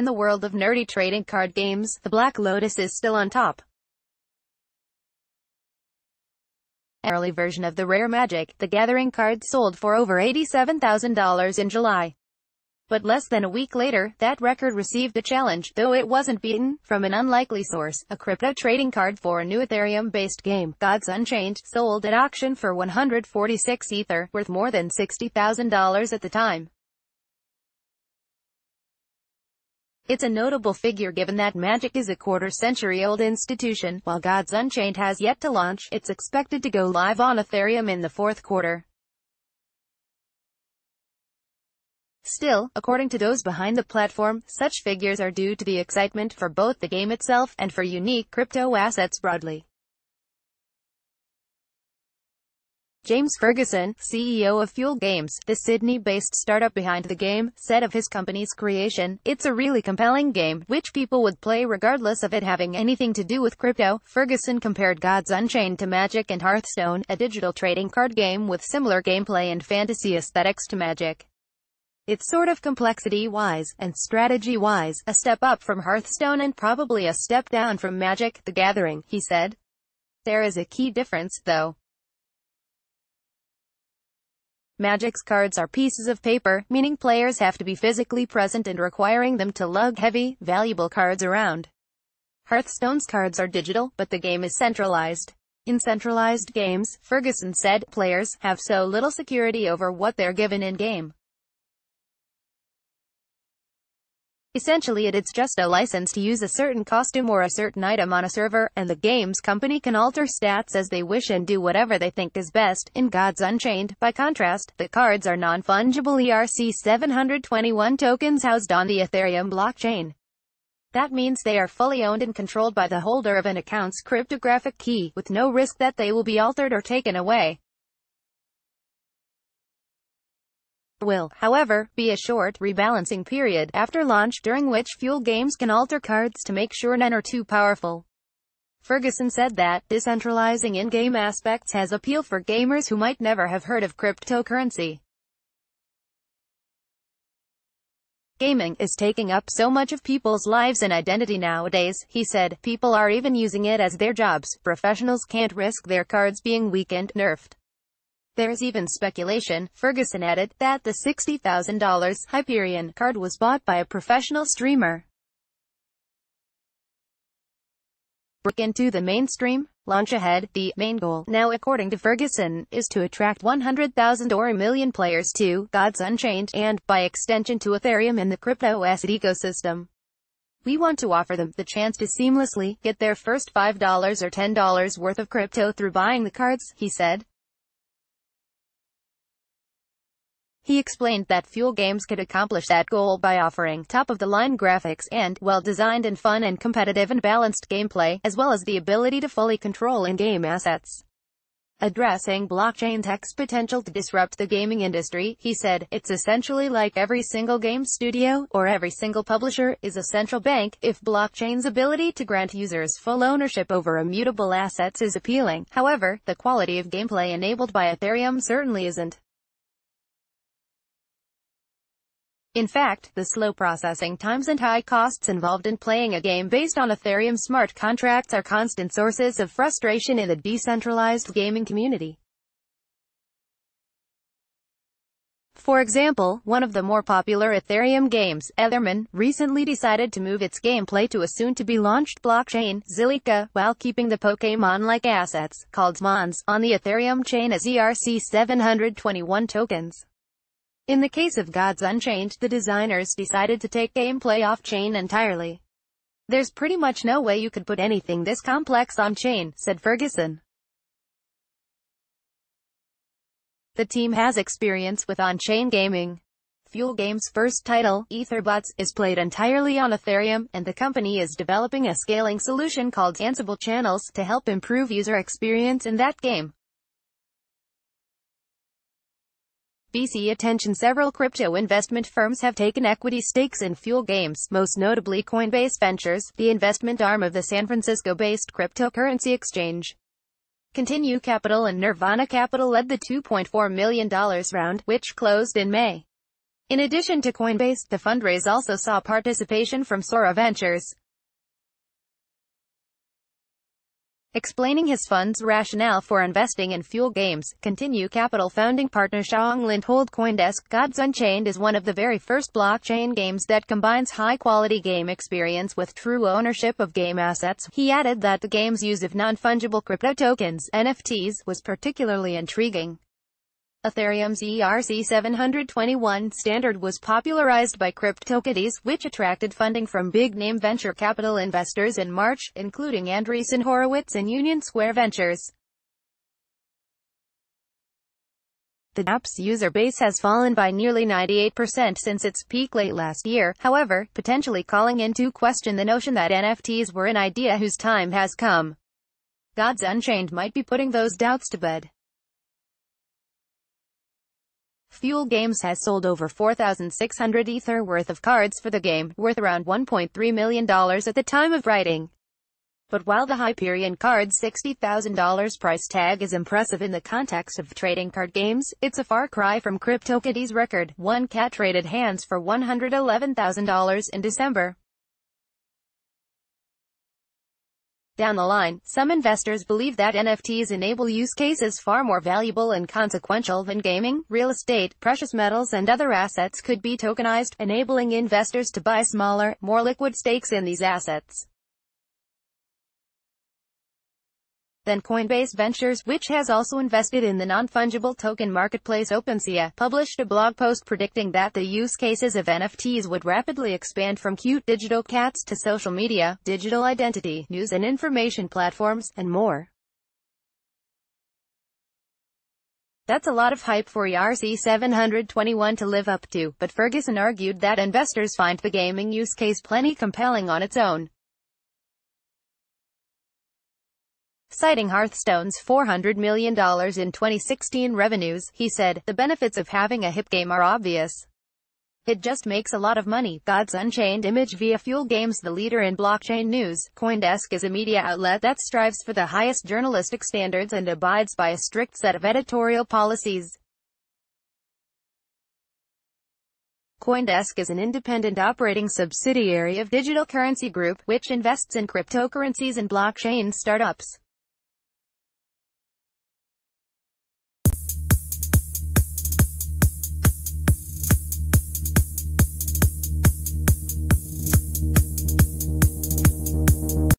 In the world of nerdy trading card games, the Black Lotus is still on top. early version of the rare Magic, the Gathering card sold for over $87,000 in July. But less than a week later, that record received a challenge, though it wasn't beaten, from an unlikely source. A crypto trading card for a new Ethereum-based game, Gods Unchained, sold at auction for 146 Ether, worth more than $60,000 at the time. It's a notable figure given that Magic is a quarter-century-old institution, while Gods Unchained has yet to launch, it's expected to go live on Ethereum in the fourth quarter. Still, according to those behind the platform, such figures are due to the excitement for both the game itself, and for unique crypto assets broadly. James Ferguson, CEO of Fuel Games, the Sydney-based startup behind the game, said of his company's creation, It's a really compelling game, which people would play regardless of it having anything to do with crypto. Ferguson compared Gods Unchained to Magic and Hearthstone, a digital trading card game with similar gameplay and fantasy aesthetics to Magic. It's sort of complexity-wise, and strategy-wise, a step up from Hearthstone and probably a step down from Magic, the Gathering, he said. There is a key difference, though. Magic's cards are pieces of paper, meaning players have to be physically present and requiring them to lug heavy, valuable cards around. Hearthstone's cards are digital, but the game is centralized. In centralized games, Ferguson said, players have so little security over what they're given in-game. Essentially it's just a license to use a certain costume or a certain item on a server, and the game's company can alter stats as they wish and do whatever they think is best. In Gods Unchained, by contrast, the cards are non-fungible ERC-721 tokens housed on the Ethereum blockchain. That means they are fully owned and controlled by the holder of an account's cryptographic key, with no risk that they will be altered or taken away. Will, however, be a short, rebalancing period after launch during which Fuel Games can alter cards to make sure none are too powerful. Ferguson said that, decentralizing in-game aspects has appeal for gamers who might never have heard of cryptocurrency. Gaming is taking up so much of people's lives and identity nowadays, he said. People are even using it as their jobs. Professionals can't risk their cards being weakened, nerfed. There's even speculation, Ferguson added, that the $60,000 Hyperion card was bought by a professional streamer. Break into the mainstream? Launch ahead, the main goal, now according to Ferguson, is to attract 100,000 or a million players to Gods Unchained, and, by extension to Ethereum and the crypto asset ecosystem. We want to offer them the chance to seamlessly get their first $5 or $10 worth of crypto through buying the cards, he said. He explained that Fuel Games could accomplish that goal by offering top-of-the-line graphics and, well-designed and fun and competitive and balanced gameplay, as well as the ability to fully control in-game assets. Addressing blockchain tech's potential to disrupt the gaming industry, he said, it's essentially like every single game studio, or every single publisher, is a central bank. If blockchain's ability to grant users full ownership over immutable assets is appealing, however, the quality of gameplay enabled by Ethereum certainly isn't. In fact, the slow processing times and high costs involved in playing a game based on Ethereum smart contracts are constant sources of frustration in the decentralized gaming community. For example, one of the more popular Ethereum games, Etheremon, recently decided to move its gameplay to a soon-to-be-launched blockchain, Zilliqa, while keeping the Pokémon-like assets, called Mons, on the Ethereum chain as ERC-721 tokens. In the case of Gods Unchained, the designers decided to take gameplay off-chain entirely. There's pretty much no way you could put anything this complex on-chain, said Ferguson. The team has experience with on-chain gaming. Fuel Games' first title, Etherbots, is played entirely on Ethereum, and the company is developing a scaling solution called Ansible Channels to help improve user experience in that game. VC attention Several crypto investment firms have taken equity stakes in Fuel Games, most notably Coinbase Ventures, the investment arm of the San Francisco-based cryptocurrency exchange. Continue Capital and Nirvana Capital led the $2.4 million round, which closed in May. In addition to Coinbase, the fundraise also saw participation from Sora Ventures. Explaining his fund's rationale for investing in Fuel Games, Continue Capital founding partner Xiaong Lin told Coindesk, Gods Unchained is one of the very first blockchain games that combines high-quality game experience with true ownership of game assets. He added that the game's use of non-fungible crypto tokens, NFTs, was particularly intriguing. Ethereum's ERC-721 standard was popularized by CryptoKitties, which attracted funding from big-name venture capital investors in March, including Andreessen Horowitz and Union Square Ventures. The app's user base has fallen by nearly 98% since its peak late last year, however, potentially calling into question the notion that NFTs were an idea whose time has come. Gods Unchained might be putting those doubts to bed. Fuel Games has sold over 4,600 Ether worth of cards for the game, worth around $1.3 million at the time of writing. But while the Hyperion card's $60,000 price tag is impressive in the context of trading card games, it's a far cry from CryptoKitties' record, one cat traded hands for $111,000 in December. Down the line, some investors believe that NFTs enable use cases far more valuable and consequential than gaming, real estate, precious metals and other assets could be tokenized, enabling investors to buy smaller, more liquid stakes in these assets. Then Coinbase Ventures, which has also invested in the non-fungible token marketplace OpenSea, published a blog post predicting that the use cases of NFTs would rapidly expand from cute digital cats to social media, digital identity, news and information platforms, and more. That's a lot of hype for ERC 721 to live up to, but Ferguson argued that investors find the gaming use case plenty compelling on its own. Citing Hearthstone's $400 million in 2016 revenues, he said, the benefits of having a hip game are obvious. It just makes a lot of money. Gods Unchained image via Fuel Games the leader in blockchain news. Coindesk is a media outlet that strives for the highest journalistic standards and abides by a strict set of editorial policies. Coindesk is an independent operating subsidiary of Digital Currency Group, which invests in cryptocurrencies and blockchain startups.